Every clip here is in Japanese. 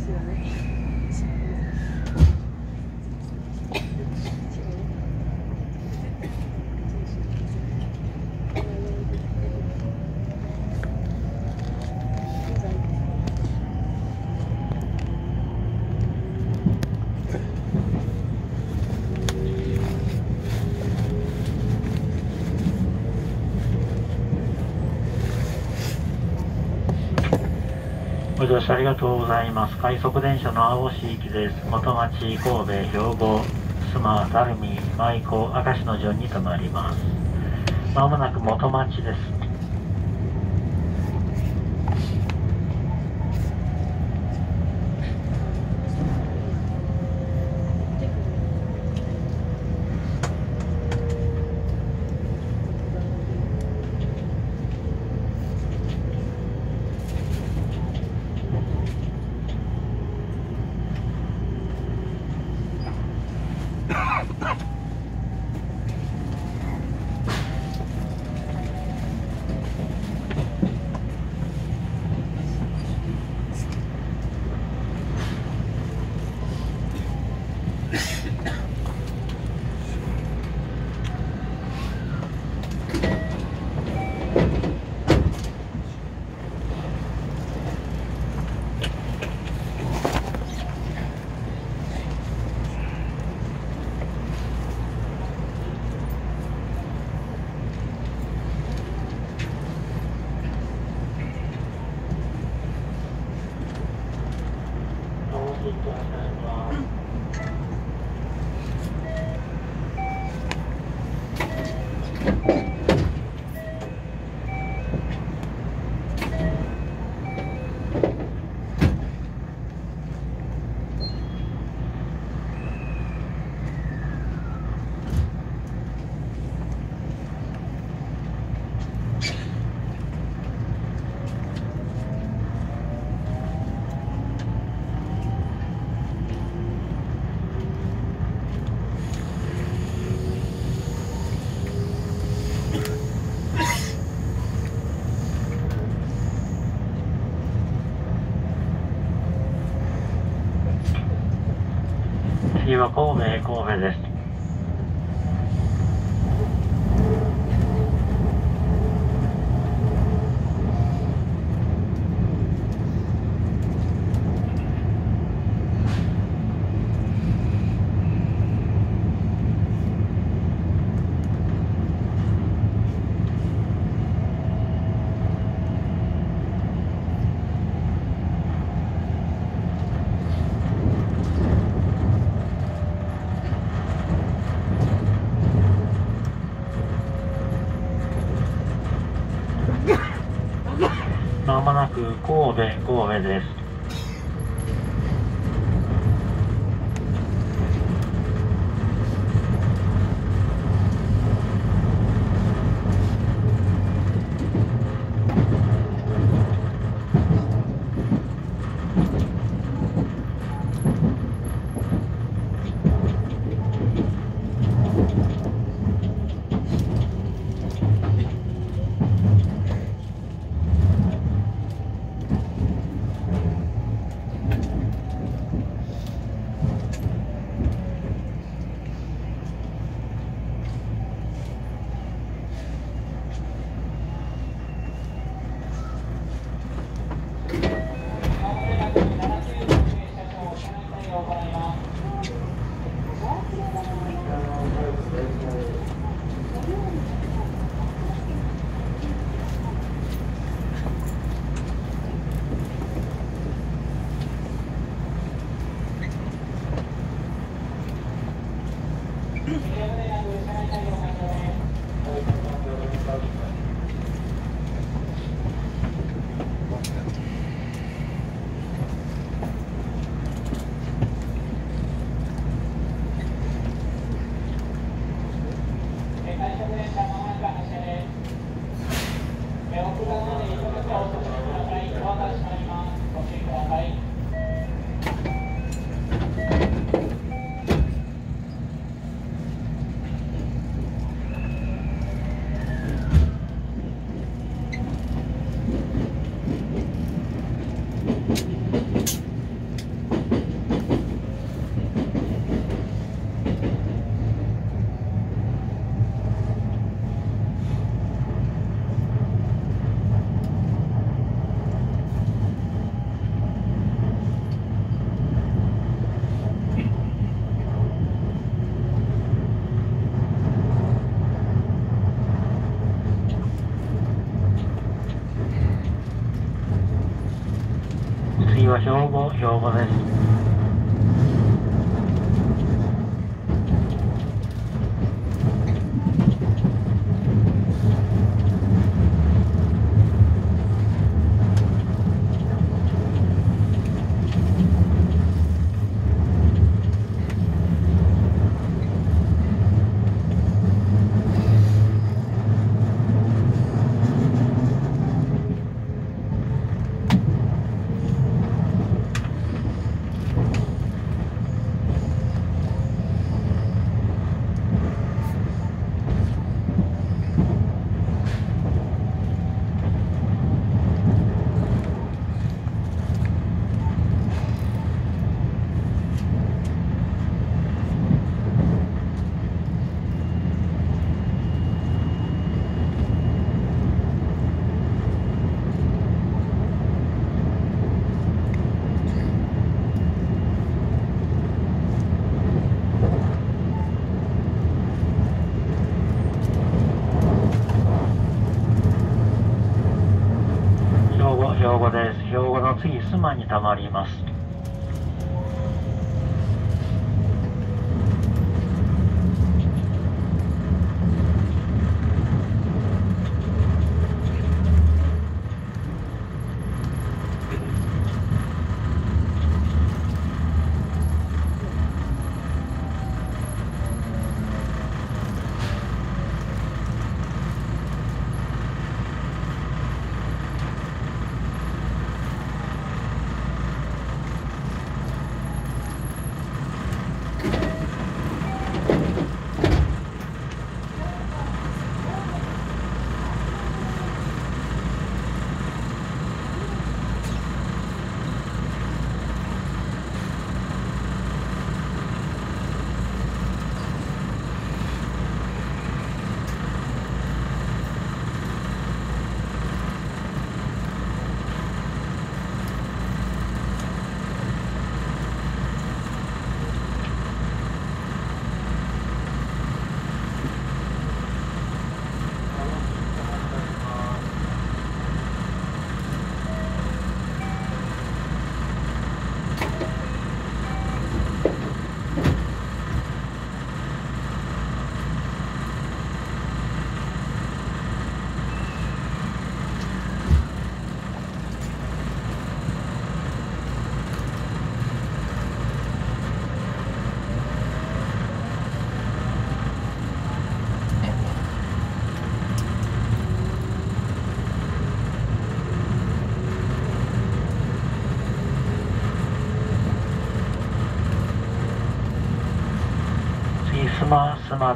ですよね。ご乗車ありがとうございます。快速電車の青市行きです。元町、神戸、兵庫、須磨、垂水、舞子、明石の順に停まります。まもなく元町です。は神戸、神戸です。まもなく神戸、神戸です。ございます。は兵庫兵庫です兵庫兵庫です兵リスマにたまります次須磨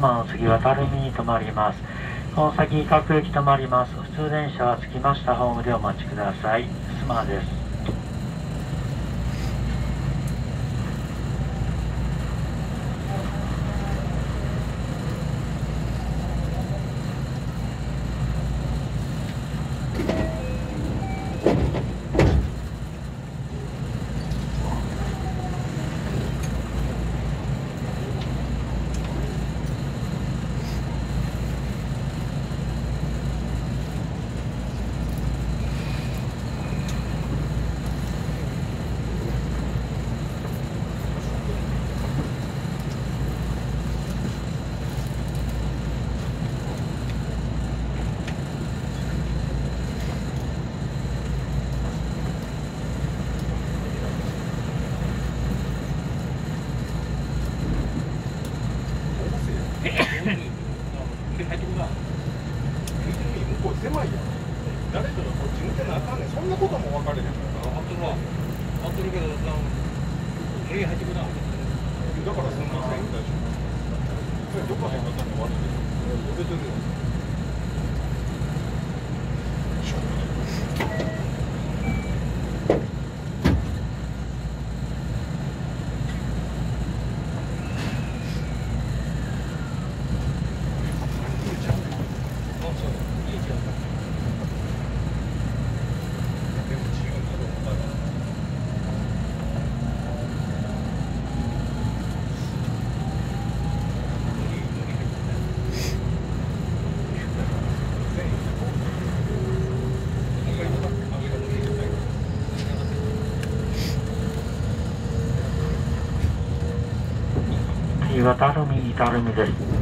マです。スマの次は垂水に停まります。この先各駅止まります。普通電車は着きましたホームでお待ちください。スマです。たるみ至るみです。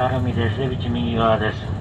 たるみです。出口右側です。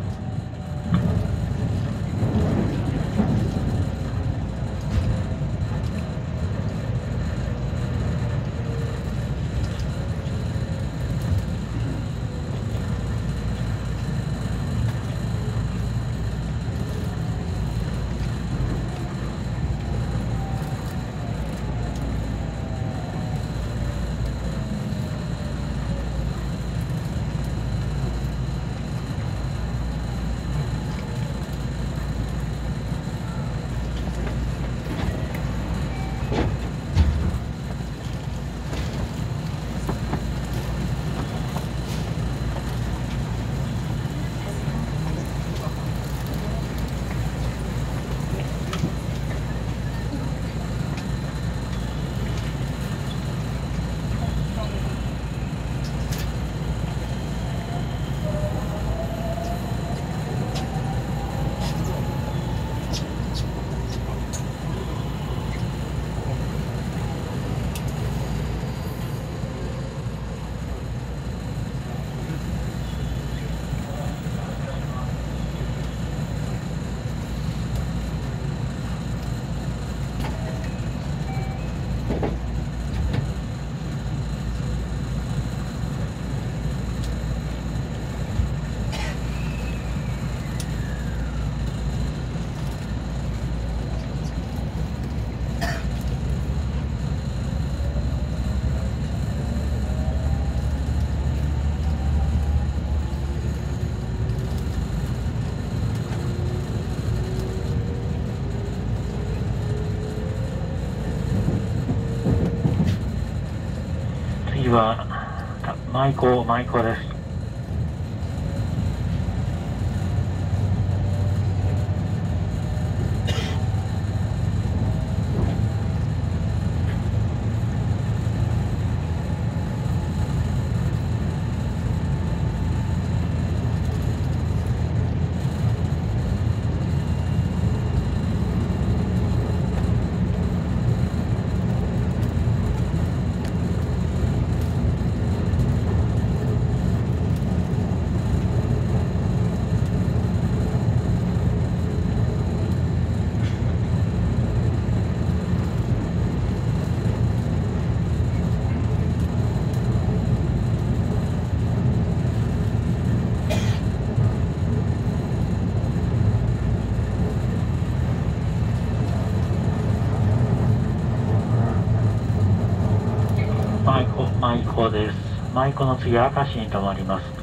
次は、た舞妓、舞妓です。舞妓、舞妓です。舞妓の次は、明石に停まります。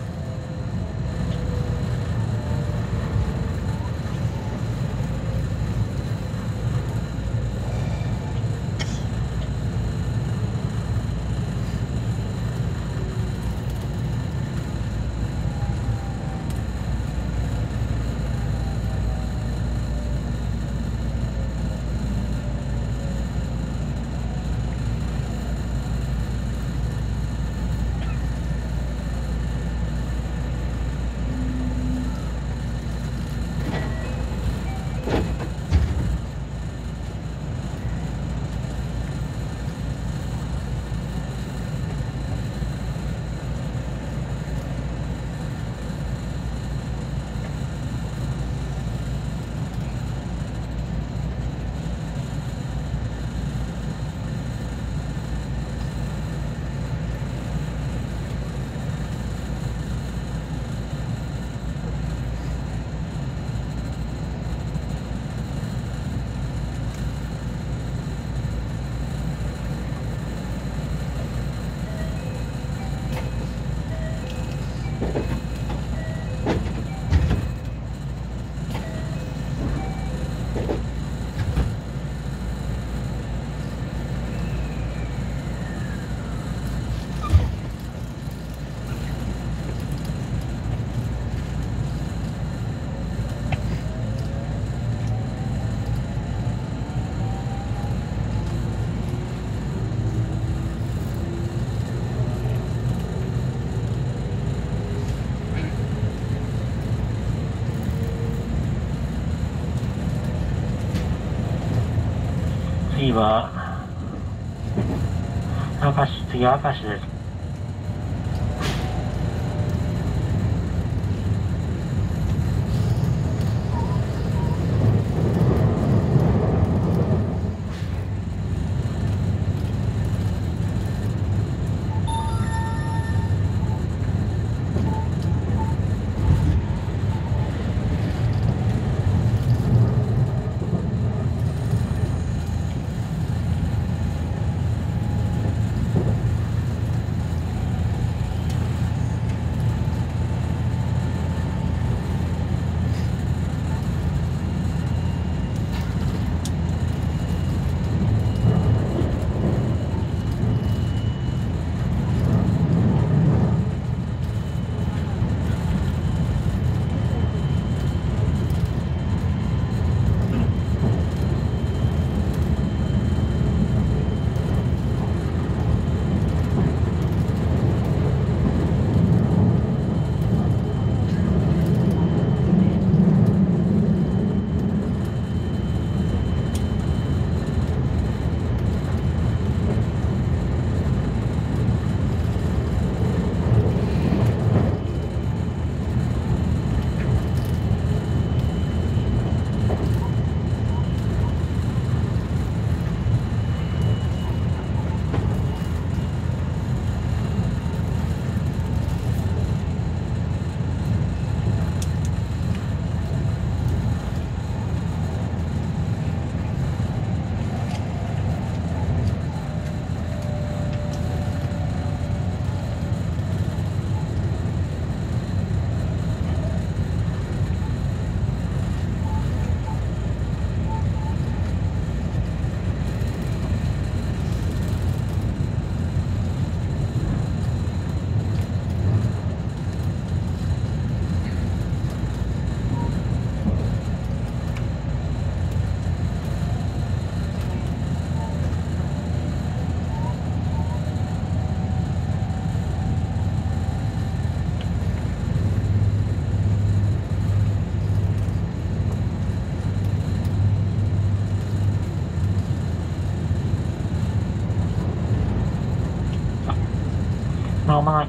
次は、明石、次は、明石です。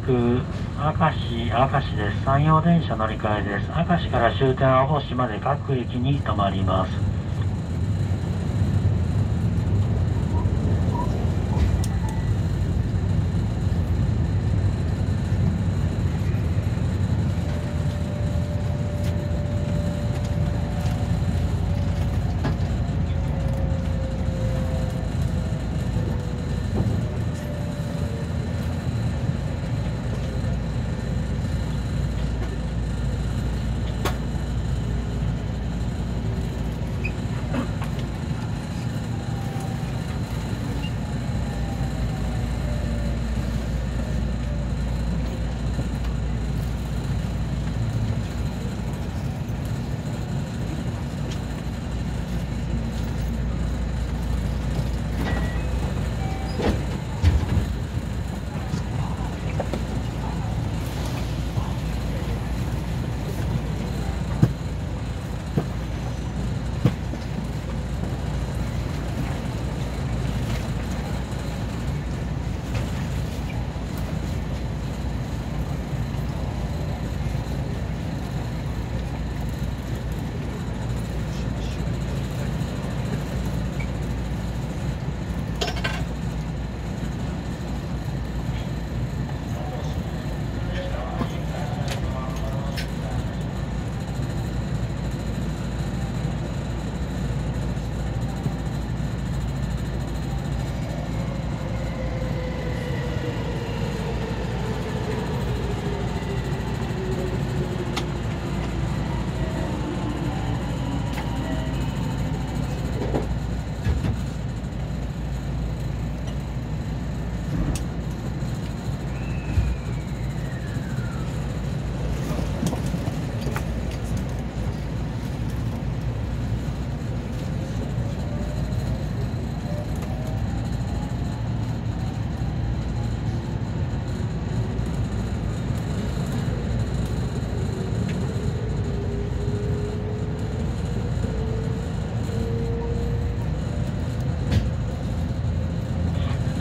く明石、明石です。山陽電車乗り換えです。明石から終点青星まで各駅に停まります。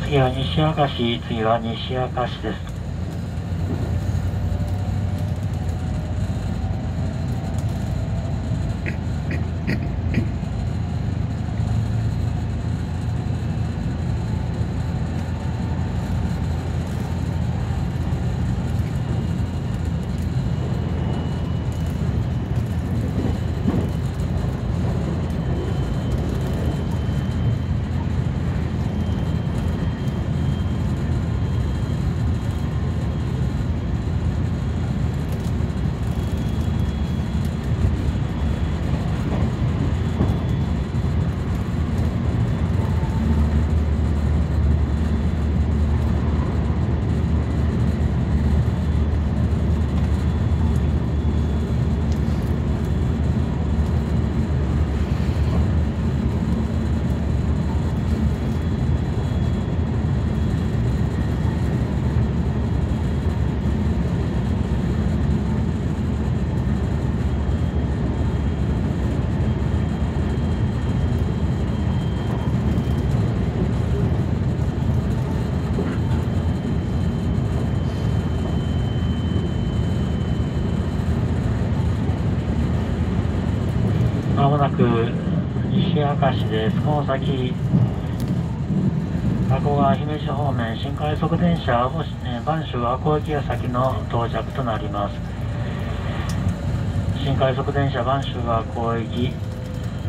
次は西明石、次は西明石です。明石です。この先、加古川姫路方面、新快速電車、播州和光駅が先の到着となります。新快速電車、播州和光駅、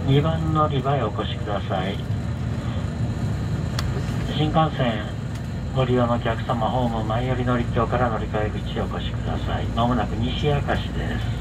2番乗り場へお越しください。新幹線ご利用のお客様、ホーム前寄り乗り橋から乗り換え口へお越しください。まもなく西明石です。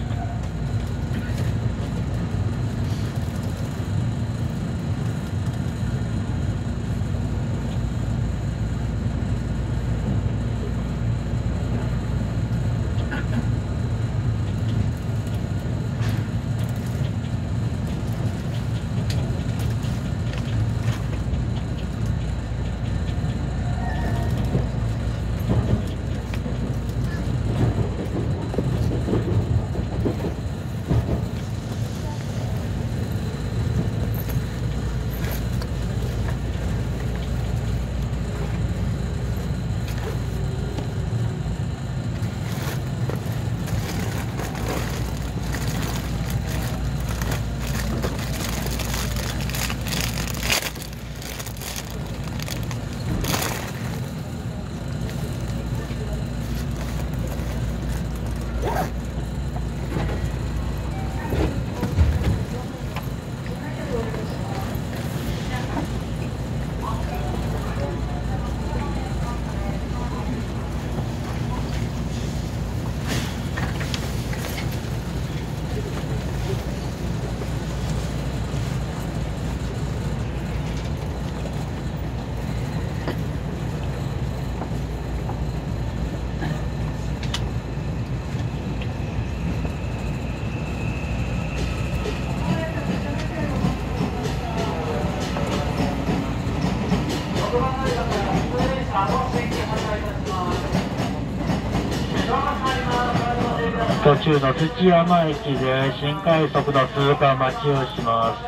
州の土山駅で新快速の通過待ちをします。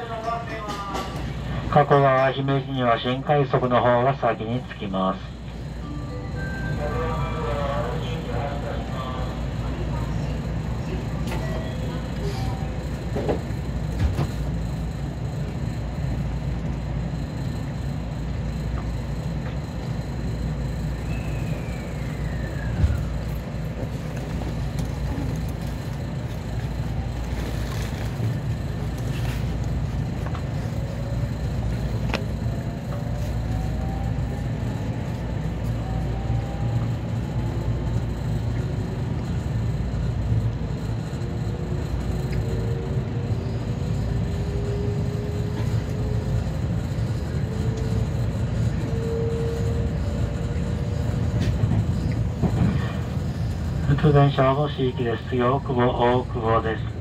加古川姫路には新快速の方が先に着きます。登山者の地域です。よくも大久保です。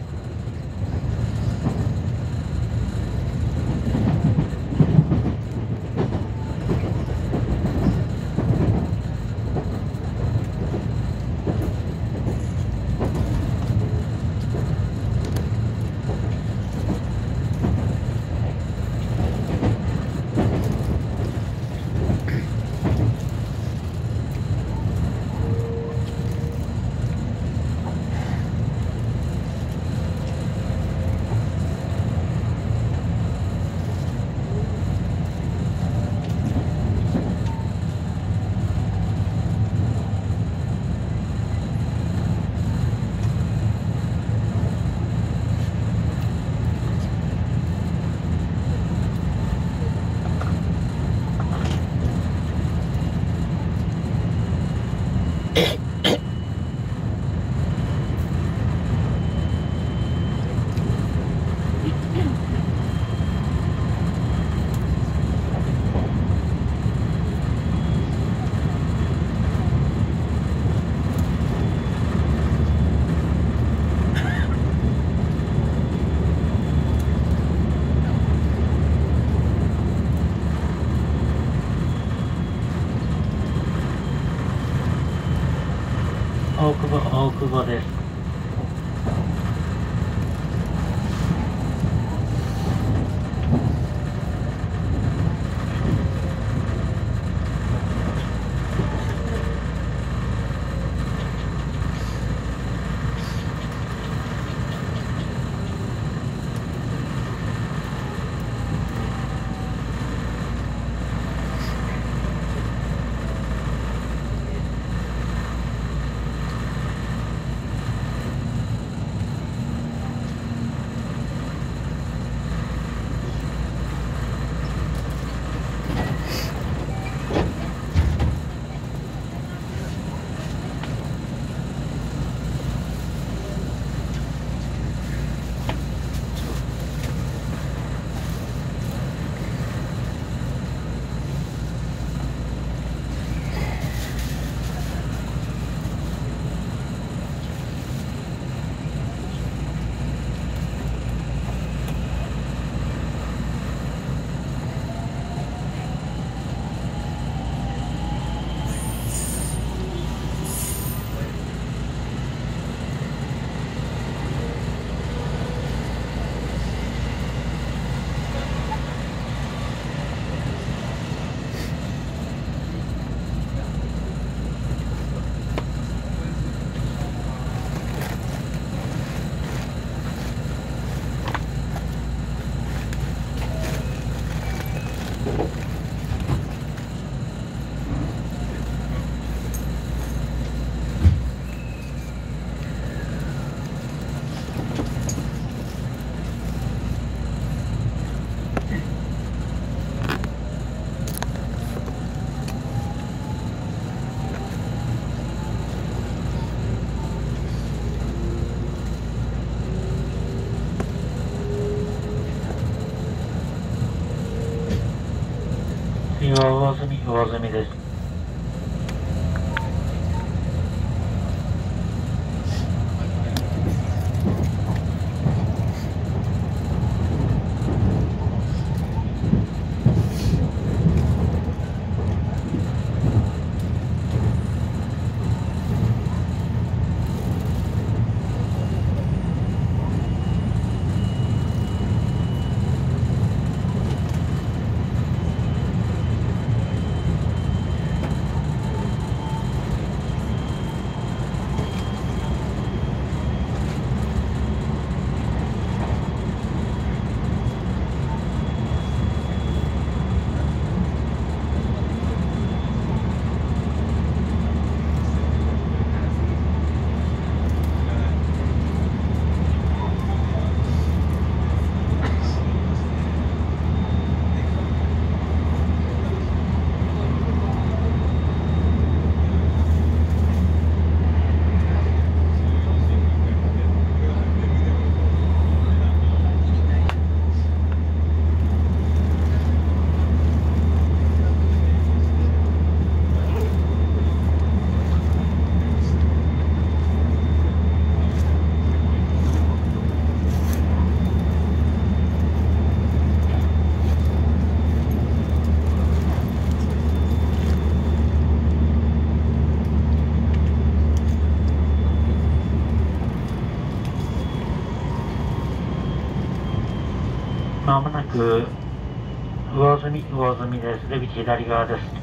上積み、上積みです。まもなく魚住魚住です出口左側です